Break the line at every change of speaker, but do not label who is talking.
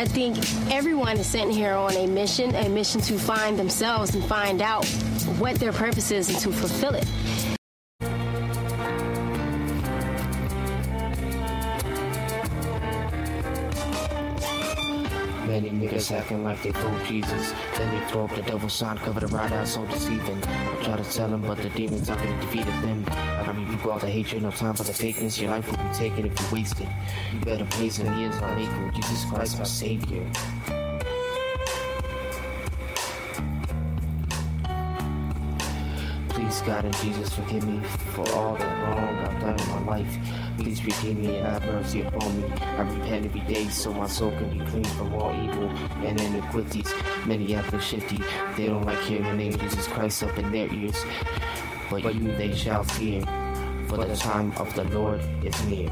I think everyone is sent here on a mission, a mission to find themselves and find out what their purpose is and to fulfill it.
Many niggas acting like they fool Jesus. Then they throw up the devil sign, cover the right out so deceiving. I try to tell them, but the demons already defeated them. People all the hatred, no time for the fakeness. Your life will be taken if you waste it. You better praise him, he is our maker. Jesus Christ, our savior. Please, God and Jesus, forgive me for all the wrong I've done in my life. Please forgive me and have mercy upon me. I repent every day so my soul can be clean from all evil and iniquities. Many acting shifty, they don't like hearing the name Jesus Christ up in their ears. But you they shall fear, for the time of the Lord is near.